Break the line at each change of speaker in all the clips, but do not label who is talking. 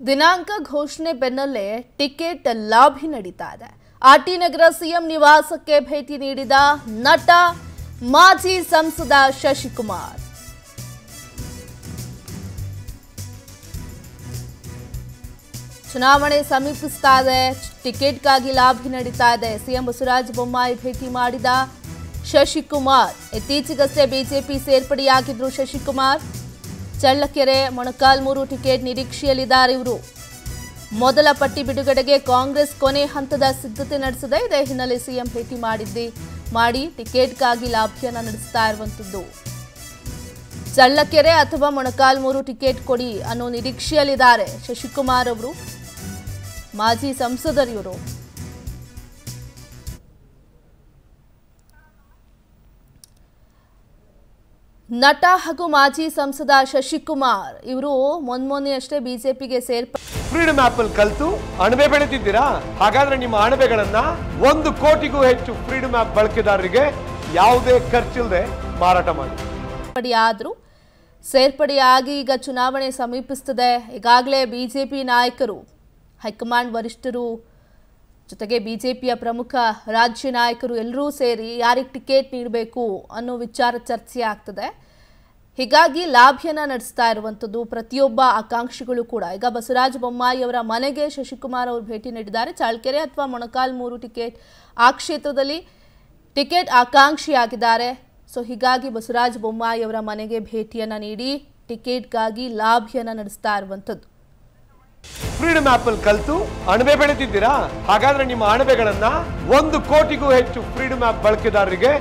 ದಿನಾಂಕ ಘೋಷಣೆ ಬೆನ್ನಲ್ಲೇ ಟಿಕೆಟ್ ಲಾಭಿ ನಡೀತಾ ಇದೆ ಆರ್ಟಿ ನಗರ ಸಿಎಂ ನಿವಾಸಕ್ಕೆ ಭೇಟಿ ನೀಡಿದ ನಟ ಮಾಜಿ ಸಂಸದ ಶಶಿಕುಮಾರ್ ಚುನಾವಣೆ ಸಮೀಪಿಸ್ತಾ ಇದೆ ಟಿಕೆಟ್ಗಾಗಿ ಲಾಭಿ ನಡೀತಾ ಇದೆ ಸಿಎಂ ಬಸವರಾಜ ಬೊಮ್ಮಾಯಿ ಭೇಟಿ ಮಾಡಿದ ಶಶಿಕುಮಾರ್ ಇತ್ತೀಚೆಗಷ್ಟೇ ಬಿಜೆಪಿ ಸೇರ್ಪಡೆಯಾಗಿದ್ರು ಶಶಿಕುಮಾರ್ ಚಳ್ಳಕೆರೆ ಮೊಣಕಾಲ್ಮೂರು ಟಿಕೆಟ್ ನಿರೀಕ್ಷೆಯಲ್ಲಿದ್ದಾರೆ ಇವರು. ಮೊದಲ ಪಟ್ಟಿ ಬಿಡುಗಡೆಗೆ ಕಾಂಗ್ರೆಸ್ ಕೊನೆ ಹಂತದ ಸಿದ್ಧತೆ ನಡೆಸಿದೆ ಇದೇ ಹಿನ್ನೆಲೆ ಸಿಎಂ ಭೇಟಿ ಮಾಡಿದ್ದಿ, ಮಾಡಿ ಟಿಕೆಟ್ಗಾಗಿ ಲಾಭ್ಯನ ನಡೆಸ್ತಾ ಇರುವಂಥದ್ದು ಚಳ್ಳಕೆರೆ ಅಥವಾ ಮೊಣಕಾಲ್ಮೂರು ಟಿಕೆಟ್ ಕೊಡಿ ಅನ್ನೋ ನಿರೀಕ್ಷೆಯಲ್ಲಿದ್ದಾರೆ ಶಶಿಕುಮಾರ್ ಅವರು. ಮಾಜಿ ಸಂಸದರು ನಟ ಹಾಗೂ ಮಾಜಿ ಸಂಸದ ಶಶಿಕುಮಾರ್ ಇವರು ಮೊನ್ಮೊನ್ನೆಯಷ್ಟೇ ಬಿಜೆಪಿಗೆ ಸೇರ್ಪ
ಫ್ರೀಡಮ್ ಆಪ್ ಅಲ್ಲಿ ಕಲ್ತು ಅಣಬೆ ಬೆಳೆದಿದ್ದೀರಾ? ಹಾಗಾದ್ರೆ ನಿಮ್ಮ ಅಣಬೆಗಳನ್ನ ಒಂದು ಕೋಟಿಗೂ ಹೆಚ್ಚು ಫ್ರೀಡಮ್ ಆಪ್ ಬಳಕೆದಾರರಿಗೆ ಯಾವುದೇ ಖರ್ಚಿಲ್ಲದೆ ಮಾರಾಟ ಮಾಡಿ.
ಆದ್ರೂ ಸೇರ್ಪಡೆಯಾಗಿ ಈಗ ಚುನಾವಣೆ ಸಮೀಪಿಸ್ತದೆ. ಈಗಾಗಲೇ ಬಿಜೆಪಿ ನಾಯಕರು ಹೈಕಮಾಂಡ್ ವರಿಷ್ಠರು ಜೊತೆಗೆ ಬಿಜೆಪಿಯ ಪ್ರಮುಖ ರಾಜ್ಯ ನಾಯಕರು ಎಲ್ಲರೂ ಸೇರಿ ಯಾರಿಗೆ ಟಿಕೆಟ್ ನೀಡಬೇಕು ಅನ್ನೋ ವಿಚಾರ ಚರ್ಚೆ ಆಗ್ತದೆ. ಹೀಗಾಗಿ ಲಾಭ್ಯನ ನಡೆಸ್ತಾ ಇರುವಂಥದ್ದು ಪ್ರತಿಯೊಬ್ಬ ಆಕಾಂಕ್ಷಿಗಳು ಕೂಡ. ಈಗ ಬಸವರಾಜ ಬೊಮ್ಮಾಯಿ ಅವರ ಮನೆಗೆ ಶಶಿಕುಮಾರ್ ಅವರು ಭೇಟಿ ನೀಡಿದ್ದಾರೆ. ಚಾಳ್ಕೆರೆ ಅಥವಾ ಮೊಣಕಾಲ್ಮೂರು ಟಿಕೆಟ್ ಆ ಕ್ಷೇತ್ರದಲ್ಲಿ ಟಿಕೆಟ್ ಆಕಾಂಕ್ಷಿಯಾಗಿದ್ದಾರೆ. ಸೊ, ಹೀಗಾಗಿ ಬಸವರಾಜ ಬೊಮ್ಮಾಯಿ ಅವರ ಮನೆಗೆ ಭೇಟಿಯನ್ನ ನೀಡಿ ಟಿಕೆಟ್ಗಾಗಿ ಲಾಭ್ಯನ ನಡೆಸ್ತಾ ಇರುವಂಥದ್ದು
ಫ್ರೀಡಮ್ ಆಪ್ ಅಲ್ಲಿ ಕಲ್ತು ಅಣಬೆ ಬೆಳೆದಿದ್ದೀರಾ? ಹಾಗಾದ್ರೆ ನಿಮ್ಮ ಅಣಬೆಗಳನ್ನ ಒಂದು ಕೋಟಿಗೂ ಹೆಚ್ಚು ಫ್ರೀಡಮ್ ಆಪ್ ಬಳಕೆದಾರರಿಗೆ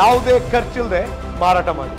ಯಾವುದೇ ಖರ್ಚಿಲ್ಲದೆ ಮಾರಾಟ ಮಾಡಿ.